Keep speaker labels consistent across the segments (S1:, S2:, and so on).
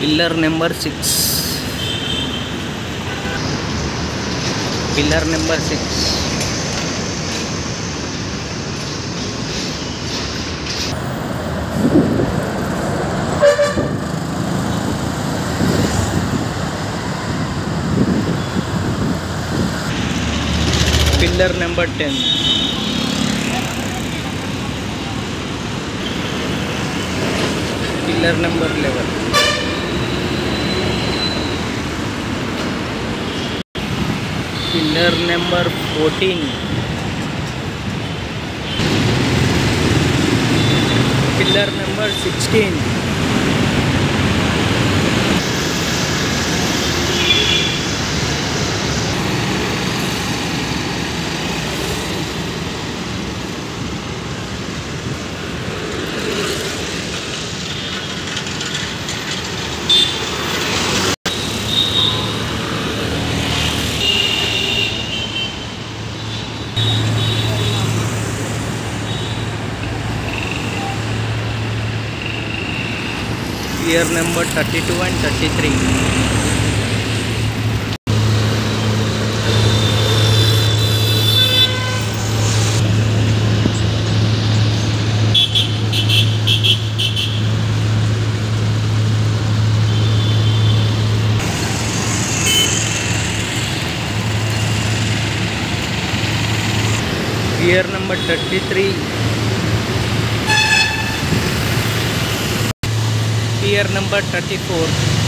S1: Pillar number six pillar number six pillar number ten pillar number eleven cylinder number fourteen pillar number sixteen gear number 32 and 33 gear number 33 pier number thirty four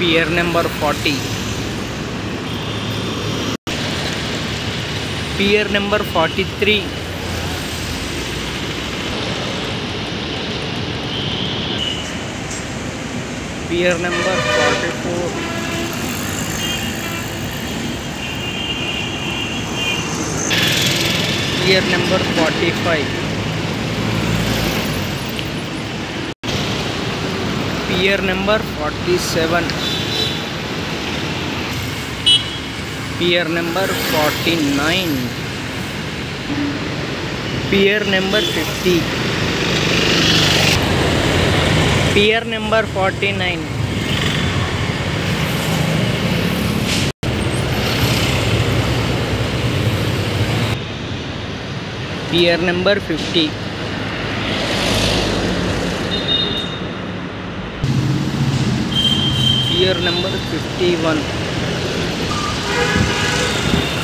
S1: pier number forty pier number forty three pier number forty four pier number forty five number forty seven pier number forty nine pier number fifty pier number forty nine pier number fifty pier number fifty one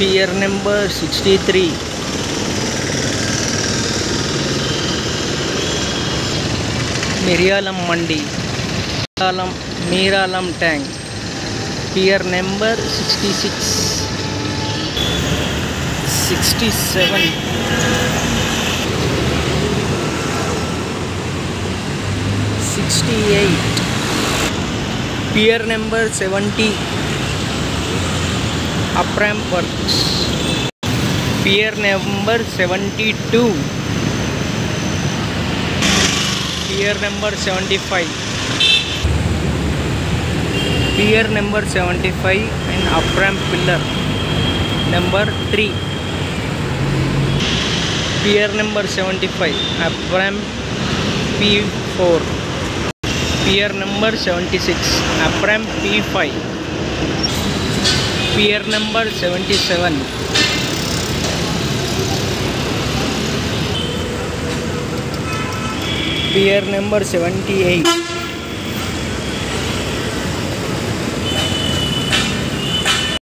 S1: pier number sixty three Miryalam Mandi Miryalam Miralam tank pier number seven 67, eight pier number seventy अप्रैम works pier number seventy two pier number seventy five pier number seventy five and अप्रैम pillar number three pier number seventy five अप्रैम P four pier number seventy six अप्रैम P five Pier number 77. Pier number 78.